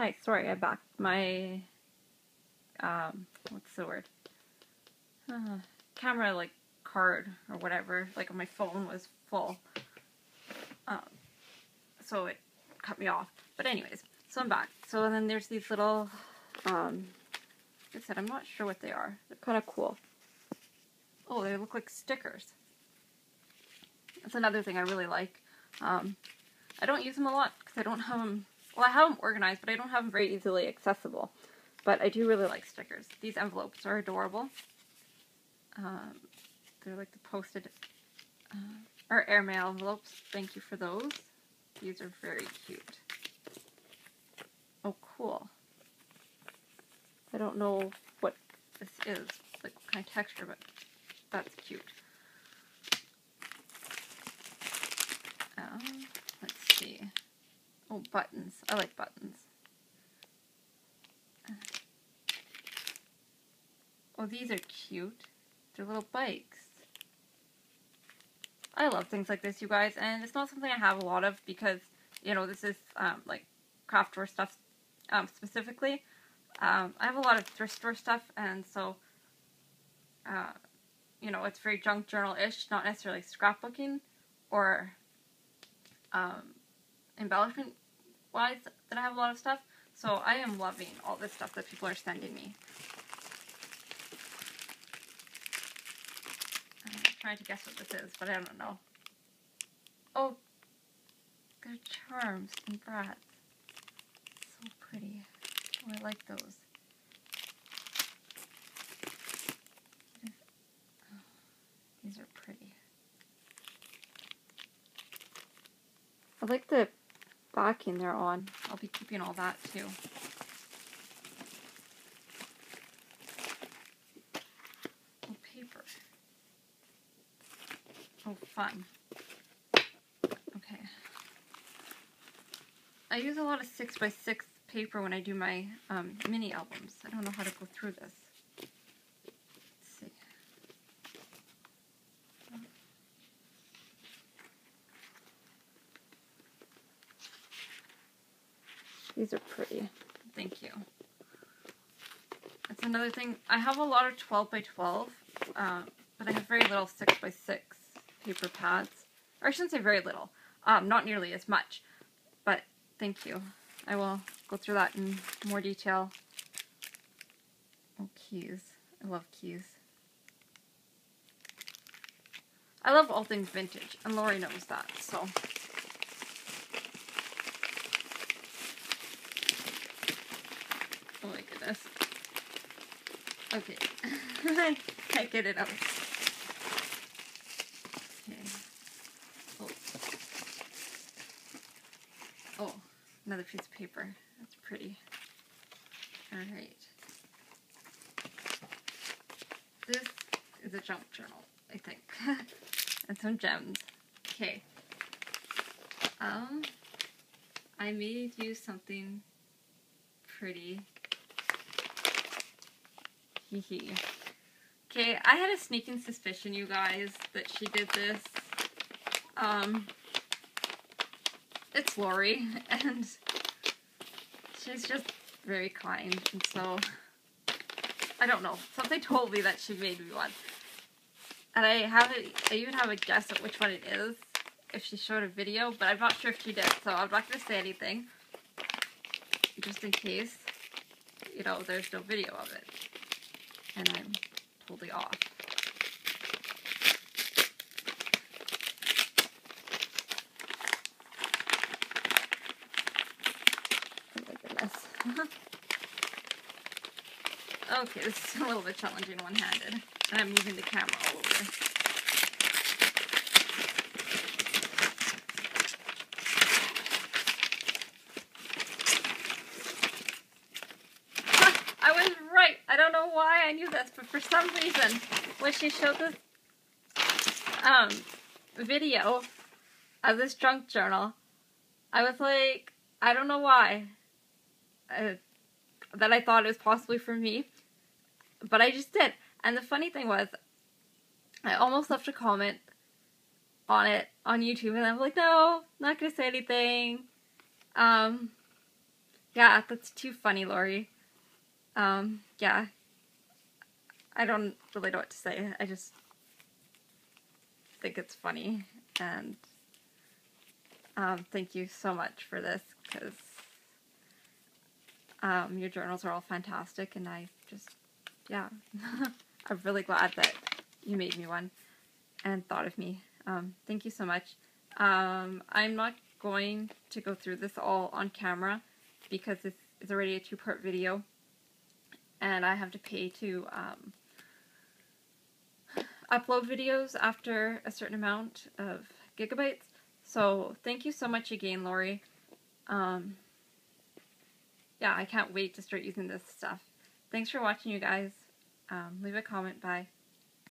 Hi, sorry, I backed my, um, what's the word? Uh, camera, like, card or whatever, like my phone was full. Um, so it cut me off. But anyways, so I'm back. So then there's these little, um, like I said, I'm not sure what they are. They're kind of cool. Oh, they look like stickers. That's another thing I really like. Um, I don't use them a lot because I don't have them well, I have them organized, but I don't have them very easily accessible. But I do really like stickers. These envelopes are adorable. Um, they're like the posted uh, or airmail envelopes. Thank you for those. These are very cute. Oh, cool. I don't know what this is, like what kind of texture, but that's cute. Um. Oh, buttons. I like buttons. Oh, these are cute. They're little bikes. I love things like this, you guys, and it's not something I have a lot of because, you know, this is, um, like, craft store stuff, um, specifically. Um, I have a lot of thrift store stuff, and so, uh, you know, it's very junk journal-ish, not necessarily scrapbooking or, um, embellishment wise that I have a lot of stuff. So I am loving all this stuff that people are sending me. I'm trying to guess what this is, but I don't know. Oh, they're charms and brads. So pretty. Oh, I like those. These are pretty. I like the backing they're on. I'll be keeping all that too. Oh, paper. Oh, fun. Okay. I use a lot of 6x6 paper when I do my um, mini albums. I don't know how to go through this. These are pretty. Thank you. That's another thing. I have a lot of 12 by 12, uh, but I have very little 6 by 6 paper pads. Or I shouldn't say very little. Um, not nearly as much. But thank you. I will go through that in more detail. Oh, keys. I love keys. I love all things vintage, and Lori knows that, so this. Okay. I can't get it out. Okay. Oh. oh, another piece of paper. That's pretty. Alright. This is a junk journal, I think. and some gems. Okay. Um, I made you something pretty okay, I had a sneaking suspicion, you guys, that she did this. Um, it's Lori, and she's just very kind, and so, I don't know, something told me that she made me one. And I haven't, I even have a guess at which one it is, if she showed a video, but I'm not sure if she did, so I'm not going to say anything, just in case, you know, there's no video of it and I'm totally off. Oh my goodness. okay, this is a little bit challenging one-handed. And I'm moving the camera all over. Knew this, but for some reason, when she showed this um, video of this junk journal, I was like, I don't know why, uh, that I thought it was possibly for me, but I just did. And the funny thing was, I almost left a comment on it on YouTube, and I'm like, no, not gonna say anything. Um, Yeah, that's too funny, Lori. Um, yeah. I don't really know what to say. I just think it's funny. And um, thank you so much for this because um, your journals are all fantastic and I just, yeah. I'm really glad that you made me one and thought of me. Um, thank you so much. Um, I'm not going to go through this all on camera because this is already a two-part video and I have to pay to um, upload videos after a certain amount of gigabytes. So thank you so much again, Lori. Um, yeah, I can't wait to start using this stuff. Thanks for watching, you guys. Um, leave a comment. Bye.